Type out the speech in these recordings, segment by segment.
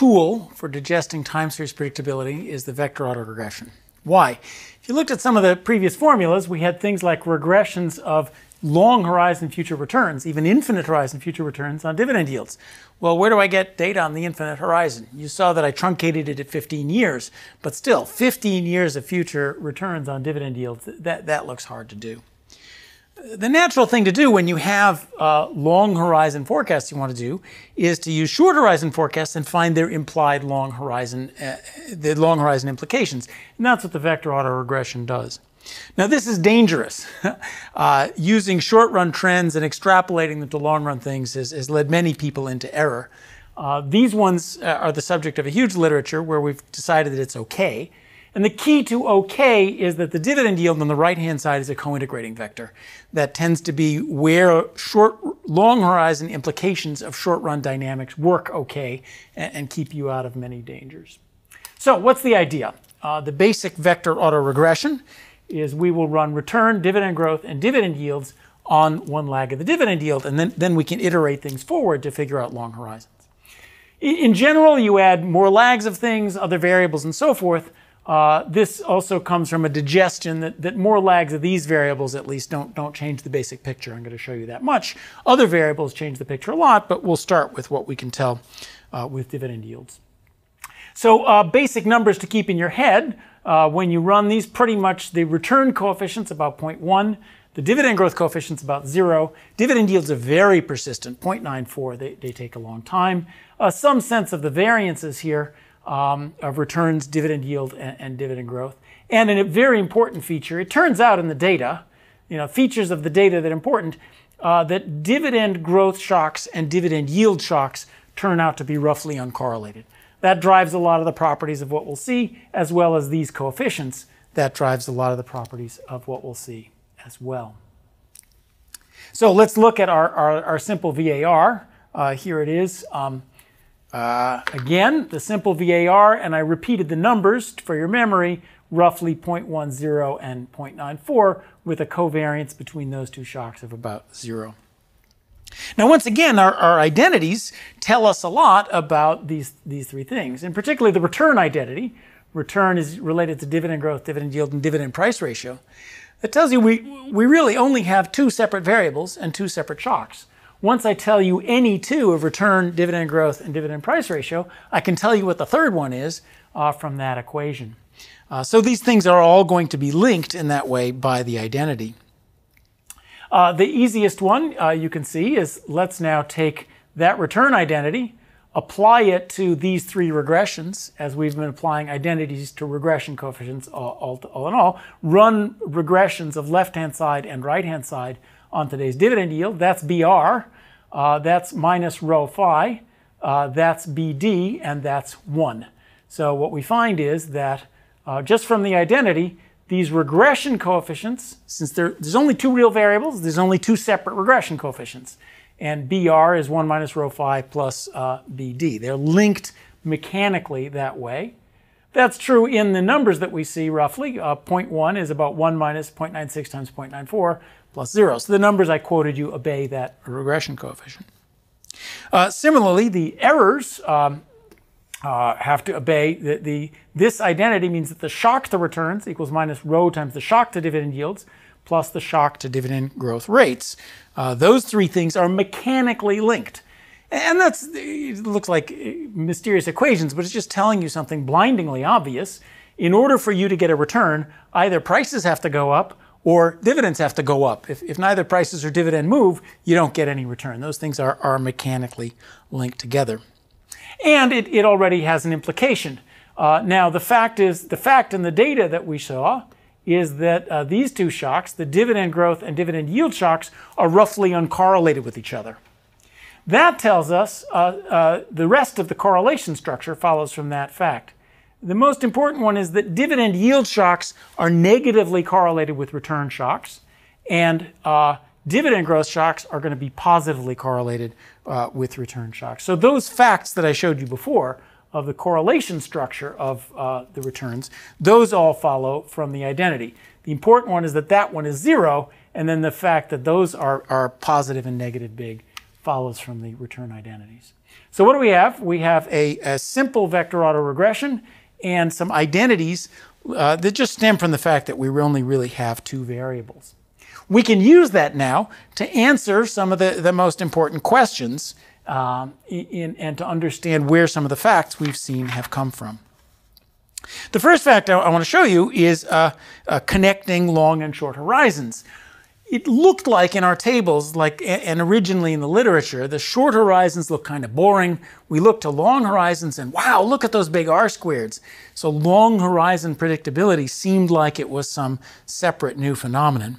tool for digesting time series predictability is the vector autoregression. Why? If you looked at some of the previous formulas, we had things like regressions of long horizon future returns, even infinite horizon future returns on dividend yields. Well, where do I get data on the infinite horizon? You saw that I truncated it at 15 years, but still, 15 years of future returns on dividend yields, that, that looks hard to do. The natural thing to do when you have uh, long horizon forecasts you want to do is to use short horizon forecasts and find their implied long horizon, uh, the long horizon implications. And that's what the vector autoregression does. Now, this is dangerous. uh, using short run trends and extrapolating them to long run things has, has led many people into error. Uh, these ones uh, are the subject of a huge literature where we've decided that it's okay. And the key to okay is that the dividend yield on the right hand side is a co-integrating vector that tends to be where short, long horizon implications of short run dynamics work okay and, and keep you out of many dangers. So, what's the idea? Uh, the basic vector autoregression is we will run return, dividend growth, and dividend yields on one lag of the dividend yield, and then, then we can iterate things forward to figure out long horizons. In general, you add more lags of things, other variables, and so forth. Uh, this also comes from a digestion that, that more lags of these variables at least don't, don't change the basic picture. I'm going to show you that much. Other variables change the picture a lot, but we'll start with what we can tell uh, with dividend yields. So uh, basic numbers to keep in your head. Uh, when you run these, pretty much the return coefficient's about 0.1. The dividend growth coefficient's about zero. Dividend yields are very persistent, 0.94. They, they take a long time. Uh, some sense of the variances here um, of returns, dividend yield, and, and, dividend growth. And a very important feature, it turns out in the data, you know, features of the data that are important, uh, that dividend growth shocks and dividend yield shocks turn out to be roughly uncorrelated. That drives a lot of the properties of what we'll see, as well as these coefficients. That drives a lot of the properties of what we'll see as well. So let's look at our, our, our simple VAR. Uh, here it is. Um, uh, again, the simple VAR, and I repeated the numbers for your memory, roughly 0.10 and 0.94, with a covariance between those two shocks of about zero. Now, once again, our, our, identities tell us a lot about these, these three things, and particularly the return identity. Return is related to dividend growth, dividend yield, and dividend price ratio. That tells you we, we really only have two separate variables and two separate shocks. Once I tell you any two of return, dividend growth, and dividend price ratio, I can tell you what the third one is uh, from that equation. Uh, so these things are all going to be linked in that way by the identity. Uh, the easiest one uh, you can see is let's now take that return identity, apply it to these three regressions, as we've been applying identities to regression coefficients all, all, all in all, run regressions of left-hand side and right-hand side on today's dividend yield. That's BR, uh, that's minus rho phi, uh, that's BD, and that's 1. So what we find is that uh, just from the identity, these regression coefficients, since there, there's only two real variables, there's only two separate regression coefficients. And BR is 1 minus rho phi plus uh, BD. They're linked mechanically that way. That's true in the numbers that we see roughly. Uh, 0.1 is about 1 minus 0.96 times 0.94 plus 0. So the numbers I quoted you obey that regression coefficient. Uh, similarly, the errors um, uh, have to obey the, the, this identity means that the shock to returns equals minus rho times the shock to dividend yields plus the shock to dividend growth rates. Uh, those three things are mechanically linked. And that's it looks like uh, mysterious equations, but it's just telling you something blindingly obvious. In order for you to get a return, either prices have to go up or dividends have to go up. If, if neither prices or dividend move, you don't get any return. Those things are, are mechanically linked together and it, it already has an implication. Uh, now, the fact is, the fact in the data that we saw is that uh, these two shocks, the dividend growth and dividend yield shocks, are roughly uncorrelated with each other. That tells us uh, uh the rest of the correlation structure follows from that fact. The most important one is that dividend yield shocks are negatively correlated with return shocks, and uh, dividend growth shocks are going to be positively correlated uh, with return shocks. So those facts that I showed you before of the correlation structure of uh, the returns, those all follow from the identity. The important one is that that one is zero, and then the fact that those are, are positive and negative big follows from the return identities. So what do we have? We have a, a simple vector autoregression and some identities uh, that just stem from the fact that we only really have two variables. We can use that now to answer some of the, the most important questions um, in, and to understand where some of the facts we've seen have come from. The first fact I, I want to show you is uh, uh, connecting long and short horizons. It looked like in our tables, like and originally in the literature, the short horizons look kind of boring. We look to long horizons and wow, look at those big R squareds. So long horizon predictability seemed like it was some separate new phenomenon.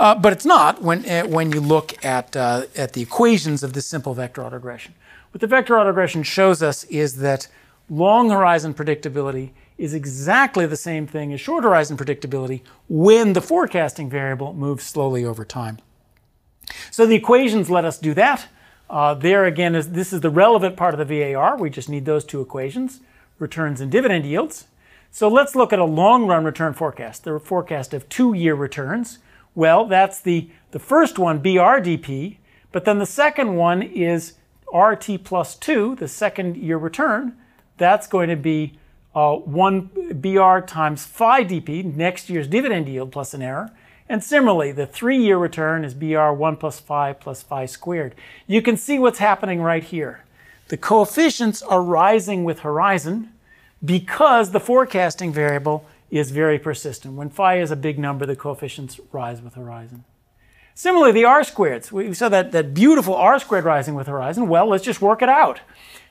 Uh, but it's not when, uh, when you look at, uh, at the equations of this simple vector autoregression. What the vector autoregression shows us is that long horizon predictability is exactly the same thing as short horizon predictability when the forecasting variable moves slowly over time. So the equations let us do that. Uh, there again, is, this is the relevant part of the VAR. We just need those two equations, returns and dividend yields. So let's look at a long run return forecast, the forecast of two year returns. Well, that's the, the first one, BRDP, but then the second one is RT plus 2, the second year return. That's going to be uh, 1 BR times phi DP, next year's dividend yield plus an error. And similarly, the three-year return is BR 1 plus phi plus phi squared. You can see what's happening right here. The coefficients are rising with horizon because the forecasting variable is very persistent. When phi is a big number, the coefficients rise with horizon. Similarly, the r squareds. We saw that, that beautiful r squared rising with horizon. Well, let's just work it out.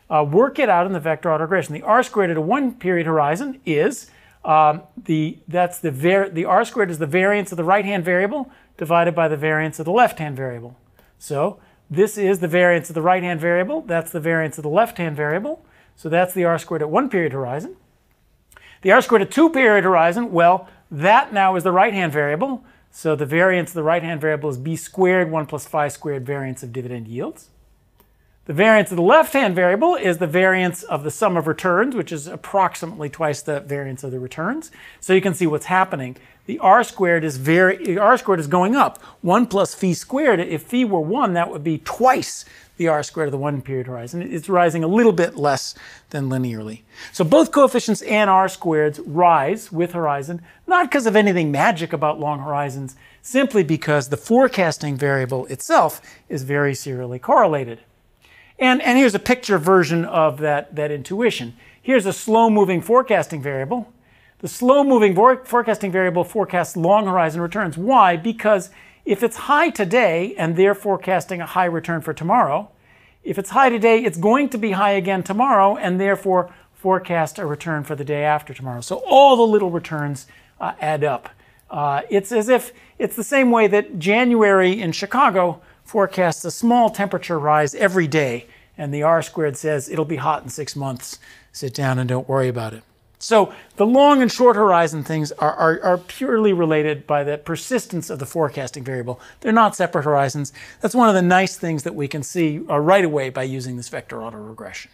Uh, work it out in the vector autoregression. The r squared at a one period horizon is um, the that's the var the r squared is the variance of the right hand variable divided by the variance of the left hand variable. So this is the variance of the right hand variable. That's the variance of the left hand variable. So that's the r squared at one period horizon. The r squared at two period horizon, well, that now is the right-hand variable. So the variance of the right-hand variable is b squared 1 plus phi squared variance of dividend yields. The variance of the left-hand variable is the variance of the sum of returns, which is approximately twice the variance of the returns. So you can see what's happening. The r squared is very r squared is going up. 1 plus phi squared, if phi were 1, that would be twice the r squared of the one period horizon. It's rising a little bit less than linearly. So both coefficients and r squareds rise with horizon, not because of anything magic about long horizons, simply because the forecasting variable itself is very serially correlated. And, and here's a picture version of that, that intuition. Here's a slow-moving forecasting variable. The slow-moving forecasting variable forecasts long horizon returns. Why? Because if it's high today and they're forecasting a high return for tomorrow, if it's high today, it's going to be high again tomorrow and therefore forecast a return for the day after tomorrow. So all the little returns uh, add up. Uh, it's as if it's the same way that January in Chicago forecasts a small temperature rise every day, and the R squared says it'll be hot in six months. Sit down and don't worry about it. So the long and short horizon things are, are, are, purely related by the persistence of the forecasting variable. They're not separate horizons. That's one of the nice things that we can see uh, right away by using this vector autoregression.